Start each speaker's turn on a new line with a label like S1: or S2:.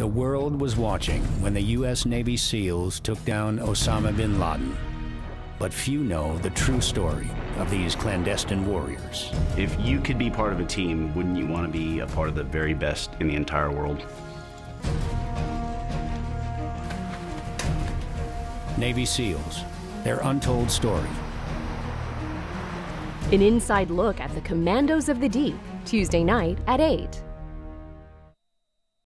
S1: The world was watching when the U.S. Navy SEALs took down Osama bin Laden. But few know the true story of these clandestine warriors.
S2: If you could be part of a team, wouldn't you want to be a part of the very best in the entire world?
S1: Navy SEALs, their untold story.
S3: An inside look at the Commandos of the Deep, Tuesday night at 8.